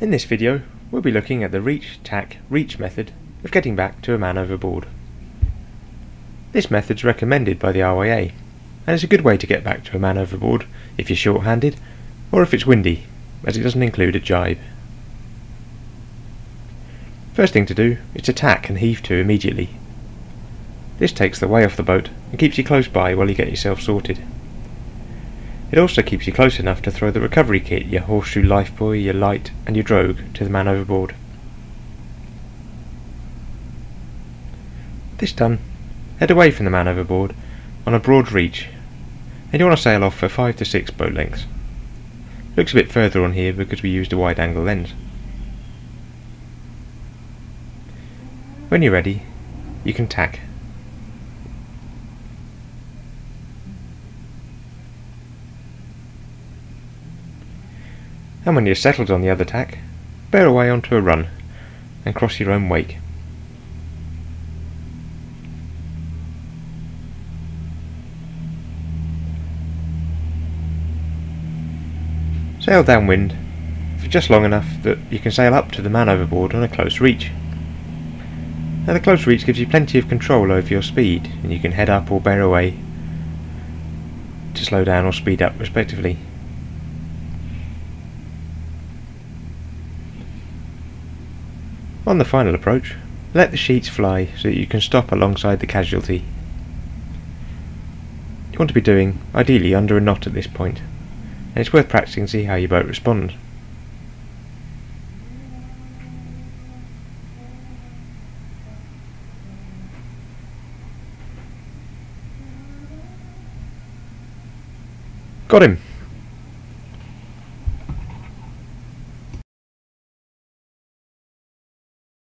In this video, we'll be looking at the reach, tack, reach method of getting back to a man overboard. This method's recommended by the RYA, and it's a good way to get back to a man overboard if you're short-handed, or if it's windy, as it doesn't include a jibe. First thing to do is to tack and heave to immediately. This takes the way off the boat and keeps you close by while you get yourself sorted. It also keeps you close enough to throw the recovery kit, your horseshoe lifebuoy, your light and your drogue to the man overboard. This done, head away from the man overboard on a broad reach and you want to sail off for 5 to 6 boat lengths. Looks a bit further on here because we used a wide angle lens. When you're ready, you can tack. And when you're settled on the other tack, bear away onto a run and cross your own wake. Sail downwind for just long enough that you can sail up to the man overboard on a close reach. Now the close reach gives you plenty of control over your speed and you can head up or bear away to slow down or speed up respectively. On the final approach, let the sheets fly so that you can stop alongside the casualty. You want to be doing, ideally, under a knot at this point, and it's worth practicing to see how your boat responds. Got him!